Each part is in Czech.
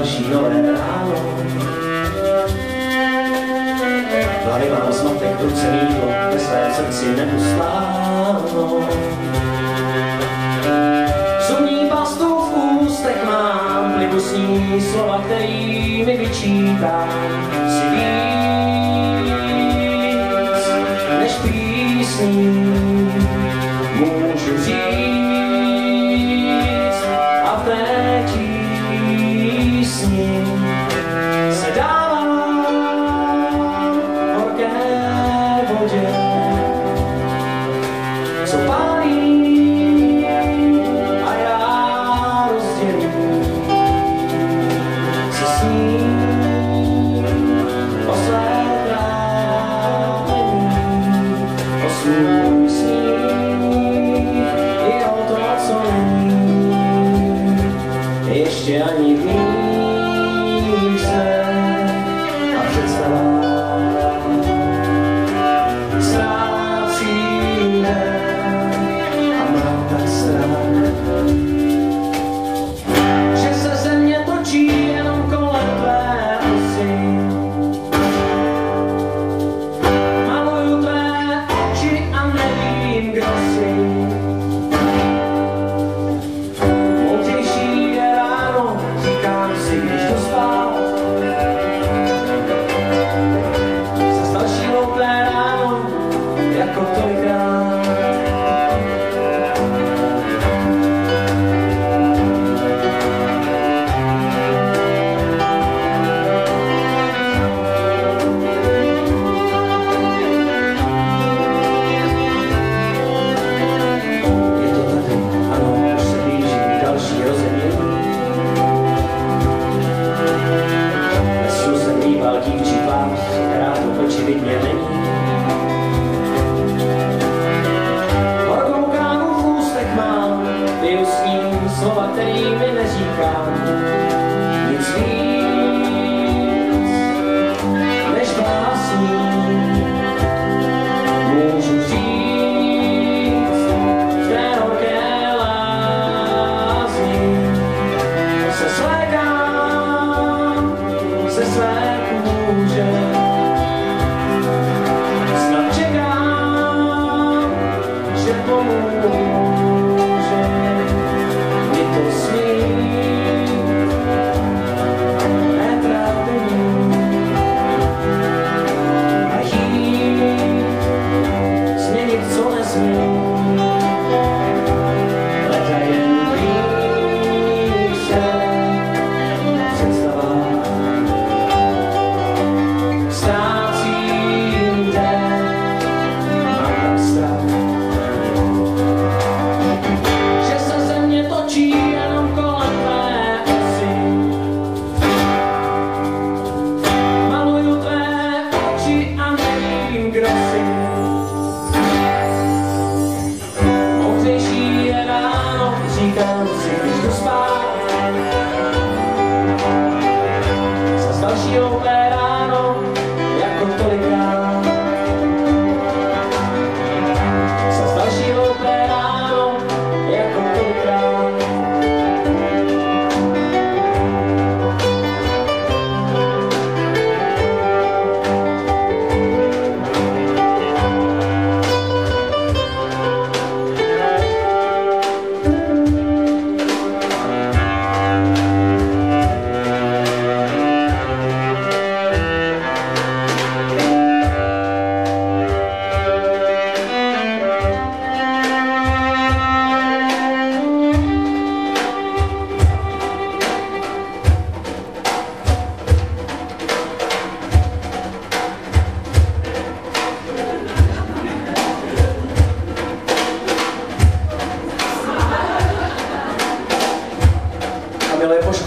další nové ráno. Hlavy mám zmatek, ruce mýdlo, ve své srdci neustálo. Zubní pastu v ústech mám, plibusní slova, který mi vyčítá. Si víc, než písní slova, kterými neříkám nic víc než básní. Můžu říct v té horké lázni se svlékám, se svlékám. see. 有请我们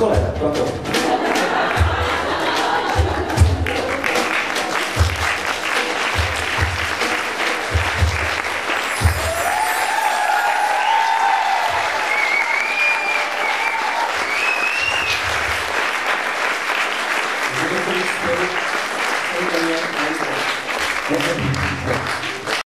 过来的走走